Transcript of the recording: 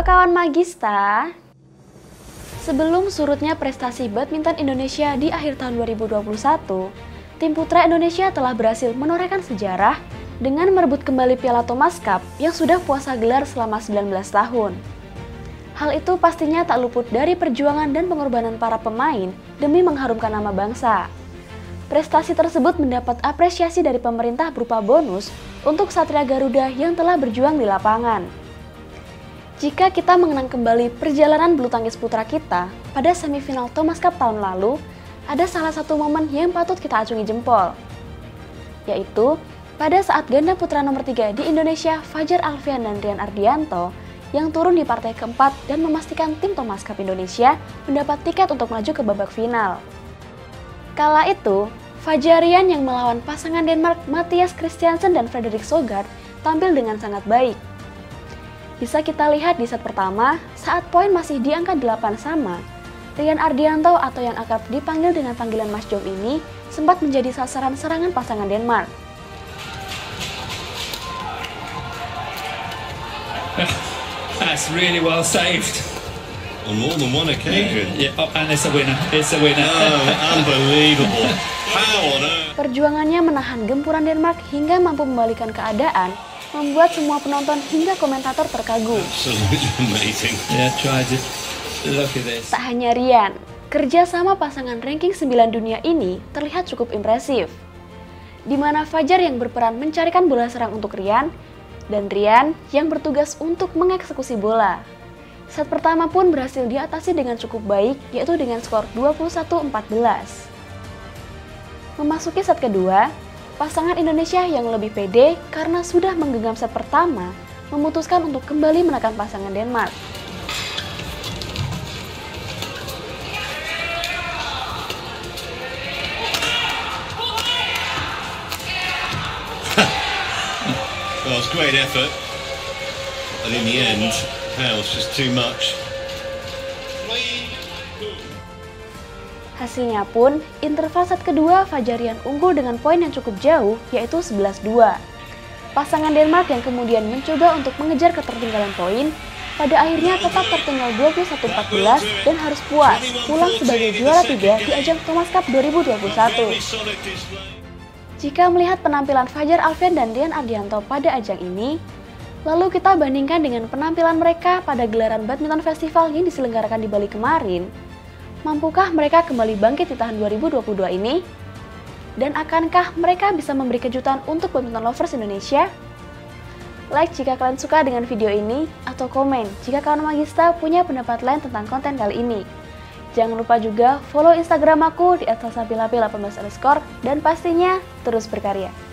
Kawan Magista. Sebelum surutnya prestasi badminton Indonesia di akhir tahun 2021, tim putra Indonesia telah berhasil menorehkan sejarah dengan merebut kembali Piala Thomas Cup yang sudah puasa gelar selama 19 tahun. Hal itu pastinya tak luput dari perjuangan dan pengorbanan para pemain demi mengharumkan nama bangsa. Prestasi tersebut mendapat apresiasi dari pemerintah berupa bonus untuk Satria Garuda yang telah berjuang di lapangan. Jika kita mengenang kembali perjalanan bulu tangkis putra kita pada semifinal Thomas Cup tahun lalu, ada salah satu momen yang patut kita acungi jempol, yaitu pada saat ganda putra nomor 3 di Indonesia Fajar Alfian dan Rian Ardianto yang turun di partai keempat dan memastikan tim Thomas Cup Indonesia mendapat tiket untuk maju ke babak final. Kala itu, Fajarian yang melawan pasangan Denmark Matthias Christiansen dan Frederick Sogard tampil dengan sangat baik. Bisa kita lihat di set pertama, saat poin masih di angka 8 sama, Rian Ardianto atau yang akrab dipanggil dengan panggilan Mas Jom ini sempat menjadi sasaran serangan pasangan Denmark. That's really well saved. On more than one occasion. Yeah, oh, and it's a winner. It's a winner. Oh, unbelievable. How on earth? Perjuangannya menahan gempuran Denmark hingga mampu membalikan keadaan membuat semua penonton hingga komentator terkagum. Yeah. Tak hanya Rian, kerja sama pasangan ranking 9 dunia ini terlihat cukup impresif. Di mana Fajar yang berperan mencarikan bola serang untuk Rian, dan Rian yang bertugas untuk mengeksekusi bola. Set pertama pun berhasil diatasi dengan cukup baik, yaitu dengan skor 21-14. Memasuki set kedua, pasangan Indonesia yang lebih pede karena sudah menggenggam set pertama, memutuskan untuk kembali menekan pasangan Denmark. Well, it's great effort. And in the end, it's just too much. Hasilnya pun, interval set kedua Fajarian unggul dengan poin yang cukup jauh, yaitu 11-2. Pasangan Denmark yang kemudian mencoba untuk mengejar ketertinggalan poin, pada akhirnya tetap tertinggal 21-14 dan harus puas pulang sebagai juara tiga di ajang Thomas Cup 2021. Jika melihat penampilan Fajar Alfian dan Rian Ardianto pada ajang ini, lalu kita bandingkan dengan penampilan mereka pada gelaran badminton festival yang diselenggarakan di Bali kemarin, mampukah mereka kembali bangkit di tahun 2022 ini? Dan akankah mereka bisa memberi kejutan untuk badminton lovers Indonesia? Like jika kalian suka dengan video ini, atau komen jika kawan Magista punya pendapat lain tentang konten kali ini. Jangan lupa juga follow Instagram aku di @salsapilapil18 dan pastinya terus berkarya.